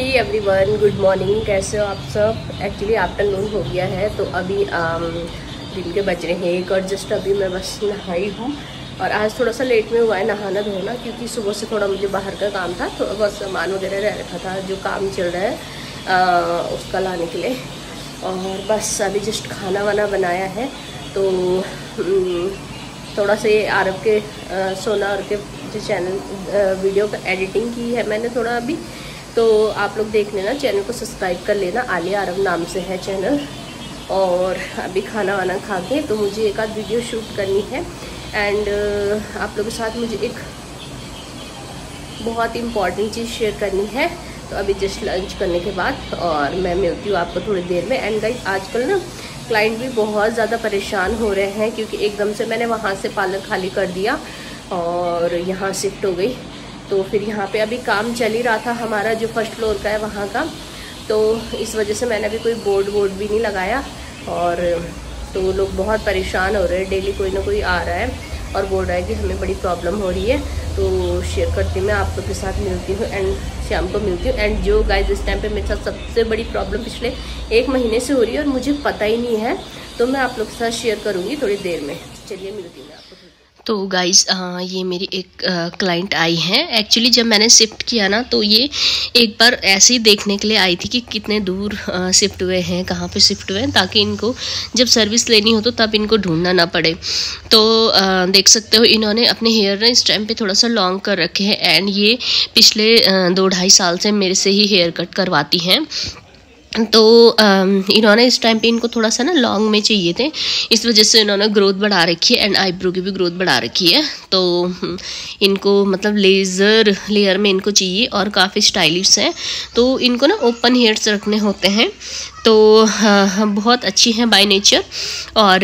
Hey everyone good morning कैसे हो आप सब? एक्चुअली आफ्टरनून हो गया है तो अभी um, दिन के बज रहे हैं एक और जस्ट अभी मैं बस नहाई हूँ। और आज थोड़ा सा लेट में हुआ है नहाना धोना क्योंकि सुबह से थोड़ा मुझे बाहर का काम था तो बस सामान वगैरह रह रखा था जो काम चल रहा है आ, uh, उसका लाने के लिए। और बस अभी जस्ट खाना वाना बनाया है तो um, थोड़ा सा आरब के आ, uh, सोना और के जो चैनल वीडियो का एडिटिंग की है मैंने थोड़ा अभी। तो आप लोग देख लेना चैनल को सब्सक्राइब कर लेना, आलिया अरब नाम से है चैनल और अभी खाना वाना खा के तो मुझे एक आध वीडियो शूट करनी है। एंड आप लोगों के साथ मुझे एक बहुत इंपॉर्टेंट चीज़ शेयर करनी है। तो अभी जस्ट लंच करने के बाद और मैं मिलती हूँ आपको थोड़ी देर में। एंड गाइस आजकल ना क्लाइंट भी बहुत ज़्यादा परेशान हो रहे हैं क्योंकि एकदम से मैंने वहाँ से पार्लर खाली कर दिया और यहाँ शिफ्ट हो गई। तो फिर यहाँ पे अभी काम चल ही रहा था, हमारा जो फ़र्स्ट फ्लोर का है वहाँ का। तो इस वजह से मैंने अभी कोई बोर्ड वोर्ड भी नहीं लगाया और तो लोग बहुत परेशान हो रहे हैं। डेली कोई ना कोई आ रहा है और बोल रहा है कि हमें बड़ी प्रॉब्लम हो रही है। तो शेयर करती मैं आप लोग के साथ, मिलती हूँ एंड शाम को मिलती हूँ। एंड जो गाइस इस टाइम पे मेरे साथ सबसे बड़ी प्रॉब्लम पिछले एक महीने से हो रही है और मुझे पता ही नहीं है। तो मैं आप लोग के साथ शेयर करूँगी थोड़ी देर में। चलिए मिलती हूँ मैं आपको। तो गाइज़ ये मेरी एक क्लाइंट आई हैं। एक्चुअली जब मैंने शिफ्ट किया ना तो ये एक बार ऐसे ही देखने के लिए आई थी कि कितने दूर शिफ्ट हुए हैं कहाँ पे शिफ्ट हुए हैं ताकि इनको जब सर्विस लेनी हो तो तब इनको ढूंढना ना पड़े। तो आ, देख सकते हो इन्होंने अपने हेयर ना इस टाइम पे थोड़ा सा लॉन्ग कर रखे हैं एंड ये पिछले दो ढाई साल से मेरे से ही हेयर कट करवाती हैं। तो इन्होंने इस टाइम पे इनको थोड़ा सा ना लॉन्ग में चाहिए थे। इस वजह से इन्होंने ग्रोथ बढ़ा रखी है एंड आईब्रो की भी ग्रोथ बढ़ा रखी है। तो इनको मतलब लेज़र लेयर में इनको चाहिए और काफ़ी स्टाइलिश हैं। तो इनको ना ओपन हेयर्स रखने होते हैं। तो हाँ, बहुत अच्छी हैं बाय नेचर और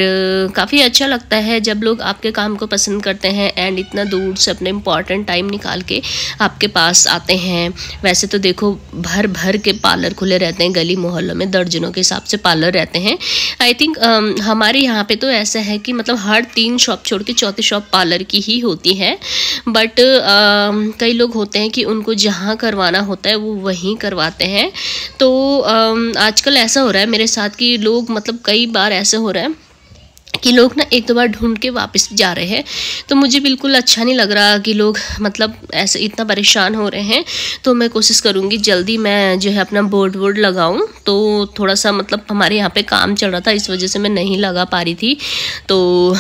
काफ़ी अच्छा लगता है जब लोग आपके काम को पसंद करते हैं एंड इतना दूर से अपने इंपॉर्टेंट टाइम निकाल के आपके पास आते हैं। वैसे तो देखो भर भर के पार्लर खुले रहते हैं गली मोहल्लों में दर्जनों के हिसाब से पार्लर रहते हैं। आई थिंक हमारे यहाँ पे तो ऐसा है कि मतलब हर तीन शॉप छोड़ के चौथी शॉप पार्लर की ही होती है। बट कई लोग होते हैं कि उनको जहाँ करवाना होता है वो वहीं करवाते हैं। तो आजकल ऐसा हो रहा है, मेरे साथ कि लोग मतलब कई बार ऐसे हो रहा है कि लोग ना एक दो बार ढूंढ के वापस जा रहे हैं। तो मुझे बिल्कुल अच्छा नहीं लग रहा कि लोग मतलब ऐसे इतना परेशान हो रहे हैं। तो मैं कोशिश करूँगी जल्दी मैं जो है अपना बोर्ड वोर्ड लगाऊँ। तो थोड़ा सा मतलब हमारे यहाँ पे काम चल रहा था, इस वजह से मैं नहीं लगा पा रही थी। तो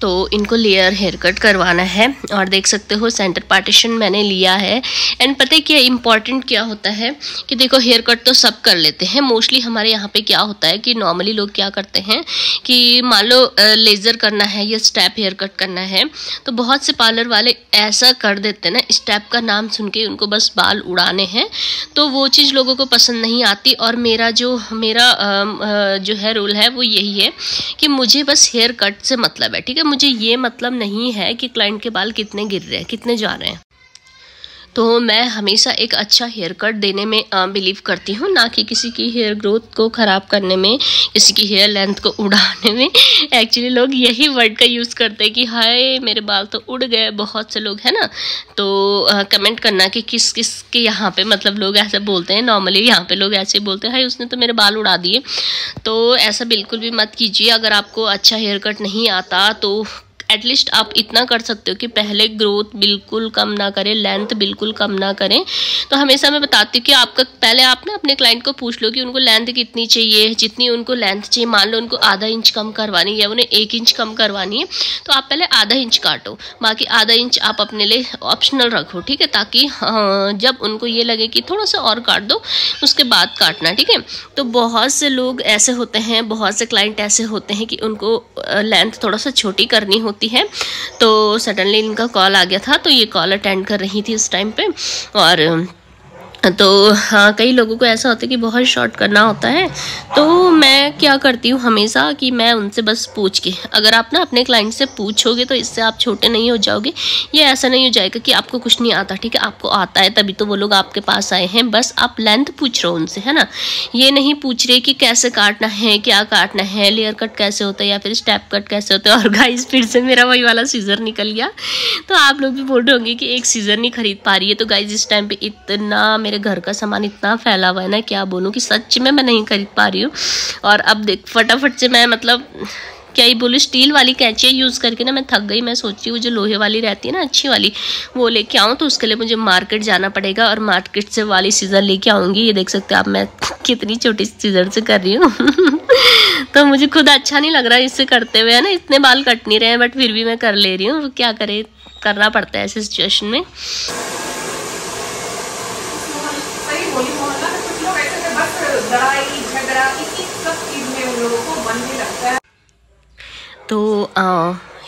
तो इनको लेयर हेयर कट करवाना है और देख सकते हो सेंटर पार्टीशन मैंने लिया है। एंड पता है क्या इंपॉर्टेंट क्या होता है? कि देखो हेयर कट तो सब कर लेते हैं। मोस्टली हमारे यहाँ पे क्या होता है कि नॉर्मली लोग क्या करते हैं कि मान लो लेज़र करना है या स्टेप हेयर कट करना है तो बहुत से पार्लर वाले ऐसा कर देते ना स्टेप का नाम सुन के उनको बस बाल उड़ाने हैं। तो वो चीज़ लोगों को पसंद नहीं आती और मेरा जो मेरा जो है रूल है वो यही है कि मुझे बस हेयर कट से मतलब है, ठीक है? मुझे ये मतलब नहीं है कि क्लाइंट के बाल कितने गिर रहे हैं, कितने जा रहे हैं। तो मैं हमेशा एक अच्छा हेयर कट देने में बिलीव करती हूँ ना कि किसी की हेयर ग्रोथ को ख़राब करने में किसी की हेयर लेंथ को उड़ाने में। एक्चुअली लोग यही वर्ड का यूज़ करते हैं कि हाय मेरे बाल तो उड़ गए बहुत से लोग हैं ना? तो आ, कमेंट करना कि किस किस के यहाँ पे मतलब लोग ऐसे बोलते हैं नॉर्मली यहाँ पे लोग ऐसे बोलते हैं हाय उसने तो मेरे बाल उड़ा दिए। तो ऐसा बिल्कुल भी मत कीजिए अगर आपको अच्छा हेयर कट नहीं आता तो एटलीस्ट आप इतना कर सकते हो कि पहले ग्रोथ बिल्कुल कम ना करें लेंथ बिल्कुल कम ना करें। तो हमेशा मैं बताती हूँ कि आपका पहले आप ना अपने क्लाइंट को पूछ लो कि उनको लेंथ कितनी चाहिए जितनी उनको लेंथ चाहिए। मान लो उनको आधा इंच कम करवानी है उन्हें एक इंच कम करवानी है तो आप पहले आधा इंच काटो। बाकी आधा इंच आप अपने लिए ऑप्शनल रखो ठीक है? ताकि हाँ, जब उनको ये लगे कि थोड़ा सा और काट दो उसके बाद काटना ठीक है? तो बहुत से लोग ऐसे होते हैं बहुत से क्लाइंट ऐसे होते हैं कि उनको लेंथ थोड़ा सा छोटी करनी होती होती है। तो सडनली इनका कॉल आ गया था तो ये कॉल अटेंड कर रही थी उस टाइम पे और तो हाँ कई लोगों को ऐसा होता है कि बहुत शॉर्ट करना होता है। तो मैं क्या करती हूँ हमेशा कि मैं उनसे बस पूछ के, अगर आप ना अपने क्लाइंट से पूछोगे तो इससे आप छोटे नहीं हो जाओगे। ये ऐसा नहीं हो जाएगा कि आपको कुछ नहीं आता, ठीक है? आपको आता है तभी तो वो लोग आपके पास आए हैं। बस आप लेंथ पूछ रहे हो उनसे, है ना? ये नहीं पूछ रहे कि कैसे काटना है, क्या काटना है लेयर कट कैसे होता है या फिर स्टेप कट कैसे होता है। और गाइस फिर से मेरा वही वाला सीज़र निकल गया। तो आप लोग भी बोल रहे होंगे कि एक सीज़र नहीं खरीद पा रही है। तो गाइज़ इस टाइम पर इतना मेरे घर का सामान इतना फैला हुआ है ना, क्या बोलूँ कि सच में मैं नहीं खरीद पा रही हूँ। और अब देख, फटाफट से मैं मतलब क्या ही बोलूँ, स्टील वाली कैंचियाँ यूज़ करके ना मैं थक गई। मैं सोची हूँ जो लोहे वाली रहती है ना, अच्छी वाली, वो लेके आऊँ तो उसके लिए मुझे मार्केट जाना पड़ेगा और मार्केट से वाली सीज़र लेके आऊँगी। ये देख सकते हो आप, मैं कितनी छोटी सीज़र से कर रही हूँ। तो मुझे खुद अच्छा नहीं लग रहा इससे करते हुए, है ना? इतने बाल कट नहीं रहे हैं बट फिर भी मैं कर ले रही हूँ। क्या करे, करना पड़ता है ऐसे सिचुएशन में। तो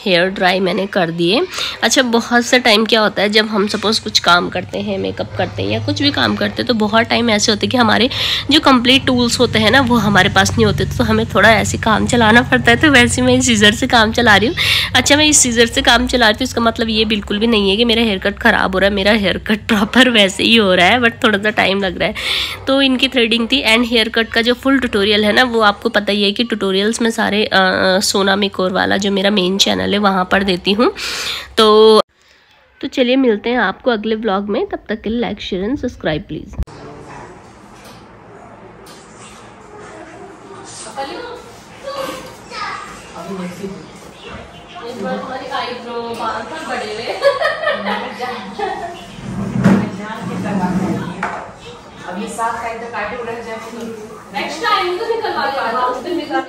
हेयर ड्राई मैंने कर दिए। अच्छा बहुत सा टाइम क्या होता है, जब हम सपोज़ कुछ काम करते हैं मेकअप करते हैं या कुछ भी काम करते हैं तो बहुत टाइम ऐसे होते हैं कि हमारे जो कंप्लीट टूल्स होते हैं ना, वो हमारे पास नहीं होते तो हमें थोड़ा ऐसे काम चलाना पड़ता है तो वैसे मैं इस सीज़र से काम चला रही हूँ। अच्छा मैं इस सीज़र से काम चला रही हूँ, इसका मतलब ये बिल्कुल भी नहीं है कि मेरा हेयर कट ख़राब हो रहा है, मेरा हेयर कट प्रॉपर वैसे ही हो रहा है बट थोड़ा सा टाइम लग रहा है। तो इनकी थ्रेडिंग थी एंड हेयर कट का जो फुल ट्यूटोरियल है ना, वो आपको पता ही है कि ट्यूटोरियल्स में सारे सोना मेकोर वाला जो मेरा मेन चैनल है, वहाँ पर देती हूँ। तो तो चलिए मिलते हैं आपको अगले ब्लॉग में। तब तक के लिए like share and subscribe please अभी साफ़ काटे उड़ जाए नेक्स्ट टाइम तो निकलवा देना